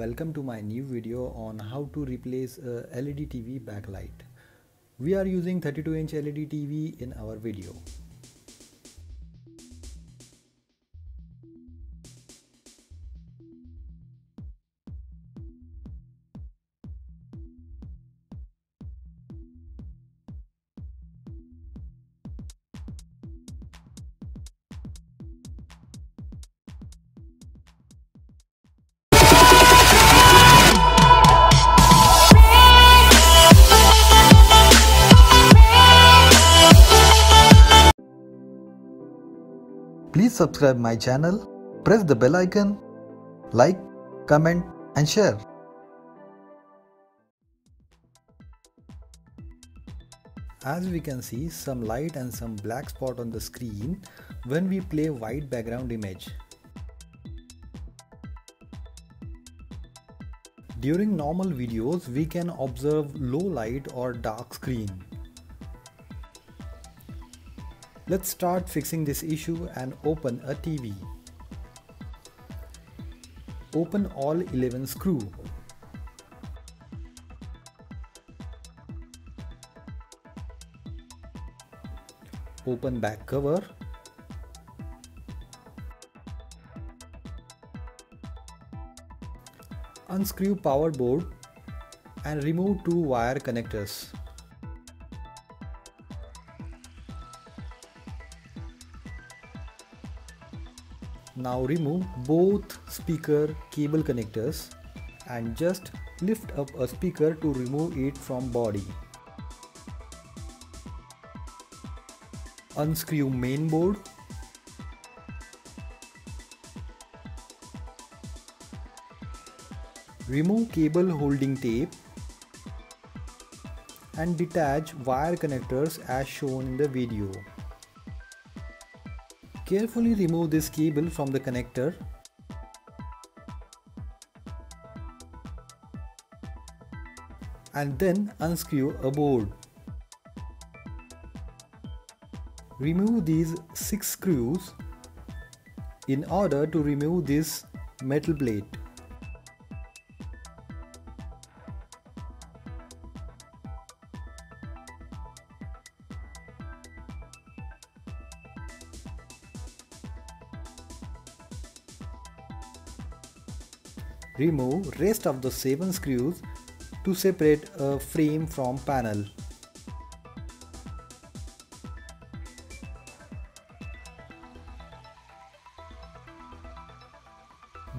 welcome to my new video on how to replace a LED TV backlight. We are using 32 inch LED TV in our video. Subscribe my channel, press the bell icon, like, comment and share. As we can see some light and some black spot on the screen when we play white background image. During normal videos we can observe low light or dark screen. Let's start fixing this issue and open a TV. Open all 11 screw. Open back cover. Unscrew power board and remove two wire connectors. Now remove both speaker cable connectors and just lift up a speaker to remove it from body. Unscrew main board. Remove cable holding tape and detach wire connectors as shown in the video. Carefully remove this cable from the connector. And then unscrew a board. Remove these 6 screws in order to remove this metal plate. Remove rest of the 7 screws to separate a frame from panel.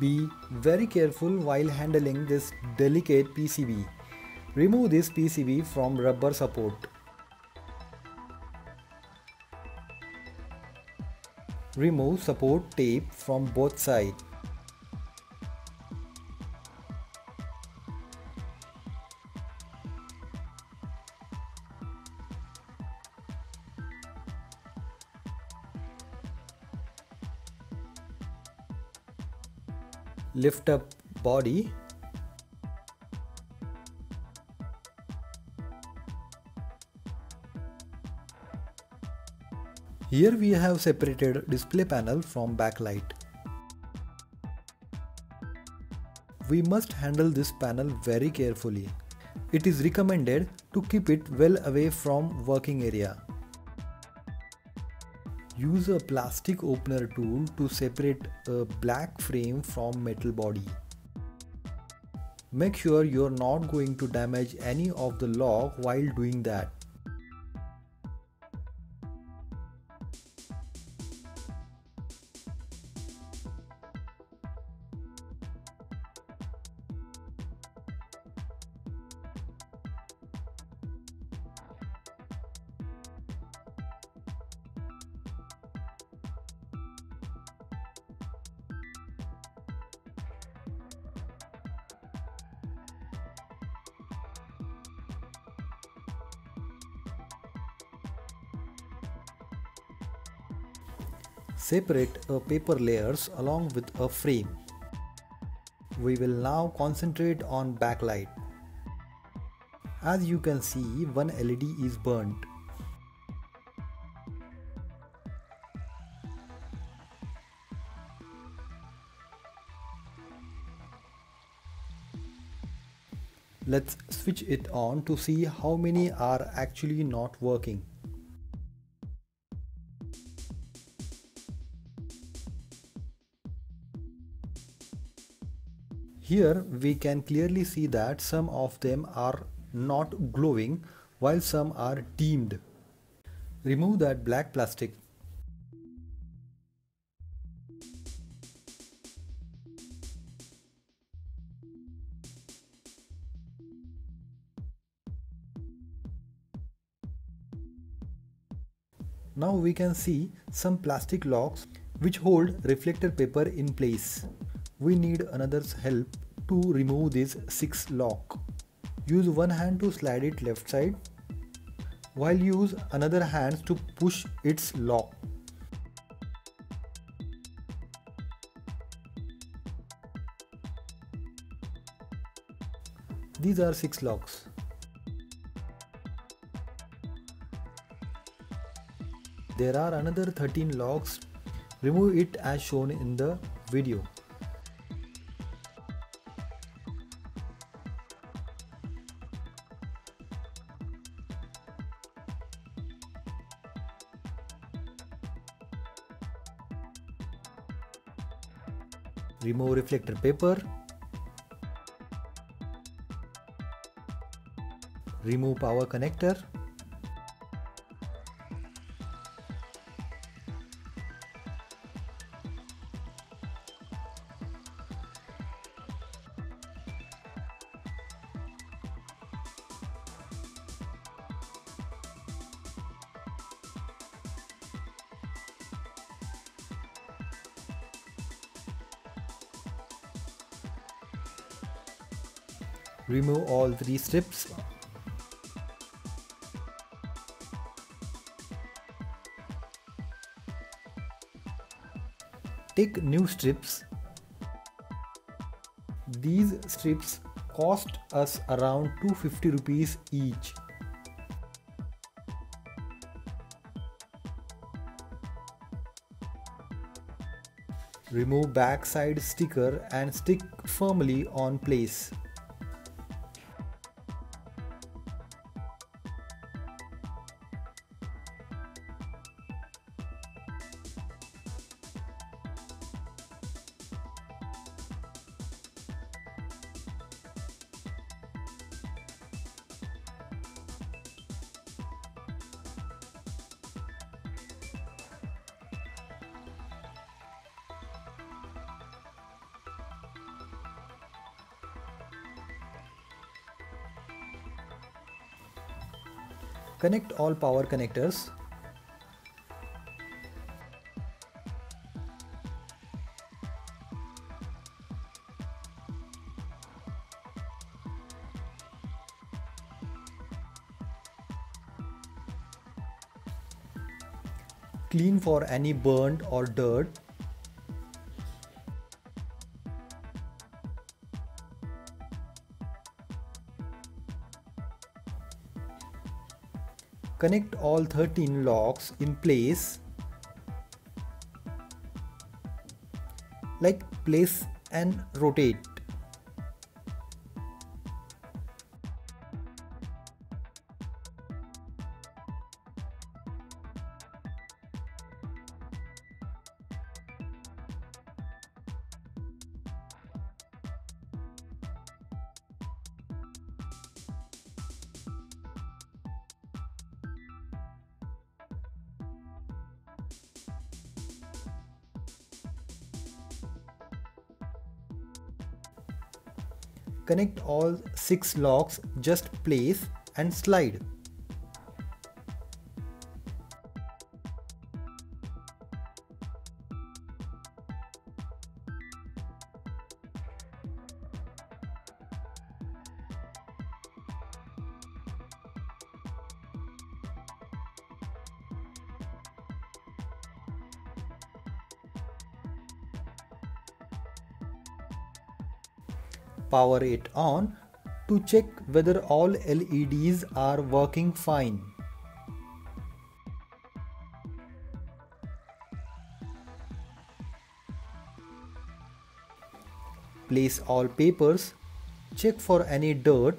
Be very careful while handling this delicate PCB. Remove this PCB from rubber support. Remove support tape from both sides. Lift up body Here we have separated display panel from backlight. We must handle this panel very carefully. It is recommended to keep it well away from working area. Use a plastic opener tool to separate a black frame from metal body. Make sure you're not going to damage any of the lock while doing that. Separate a paper layers along with a frame. We will now concentrate on backlight. As you can see, one LED is burnt. Let's switch it on to see how many are actually not working. Here we can clearly see that some of them are not glowing while some are dimmed. Remove that black plastic Now we can see some plastic locks which hold reflector paper in place. We need another's help to remove this 6 lock. Use one hand to slide it left side while use another hand to push its lock. These are 6 locks. There are another 13 locks. Remove it as shown in the video. Remove reflector paper. Remove power connector. Remove all three strips. Take new strips. These strips cost us around 250 rupees each. Remove backside sticker and stick firmly on place Connect all power connectors. Clean for any burnt or dirt Connect all 13 locks in place like place and rotate. Connect all 6 locks, just place and slide. Power it on to check whether all LEDs are working fine. Place all papers, check for any dirt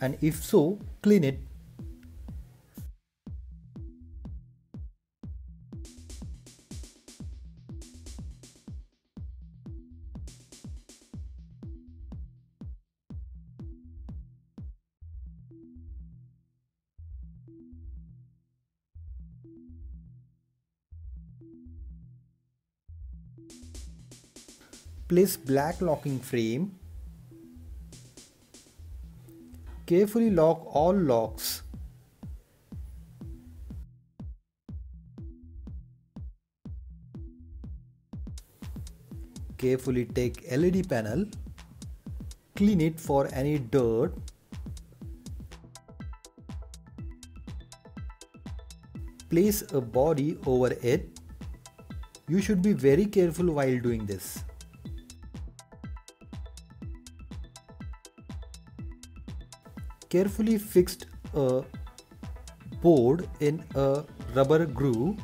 and if so, clean it. Place black locking frame. Carefully lock all locks. Carefully take LED panel. Clean it for any dirt. Place a body over it. You should be very careful while doing this. Carefully fixed a board in a rubber groove.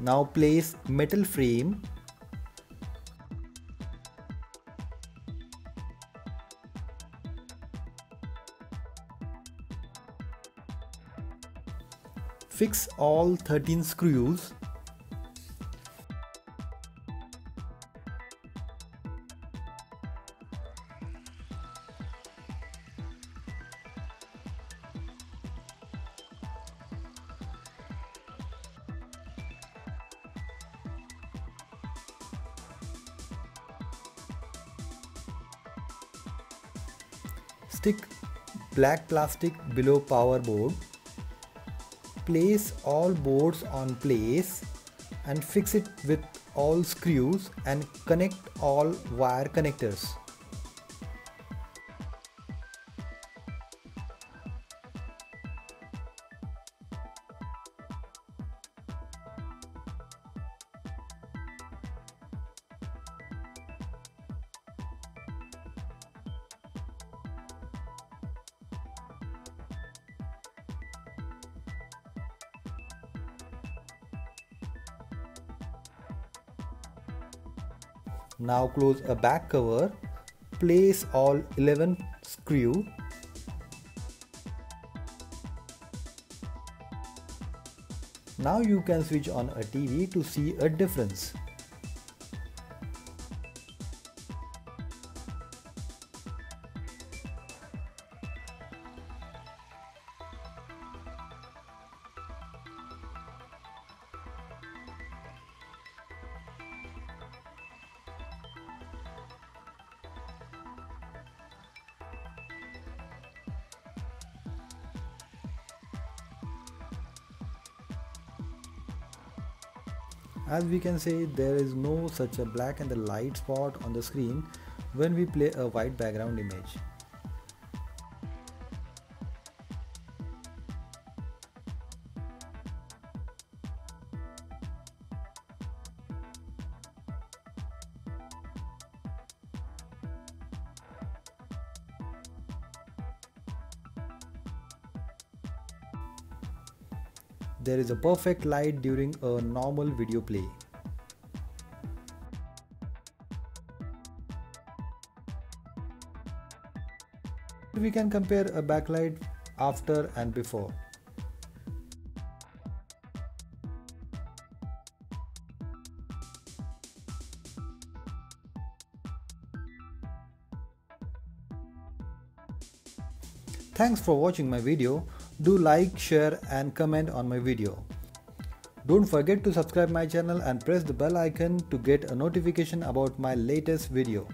Now place metal frame. Fix all 13 screws Stick black plastic below power board. Place all boards on place and fix it with all screws and connect all wire connectors. Now close a back cover. Place all 11 screw. Now you can switch on a TV to see a difference. As we can say there is no such a black and the light spot on the screen when we play a white background image. There is a perfect light during a normal video play. We can compare a backlight after and before. Thanks for watching my video. Do like, share and comment on my video. Don't forget to subscribe my channel and press the bell icon to get a notification about my latest video.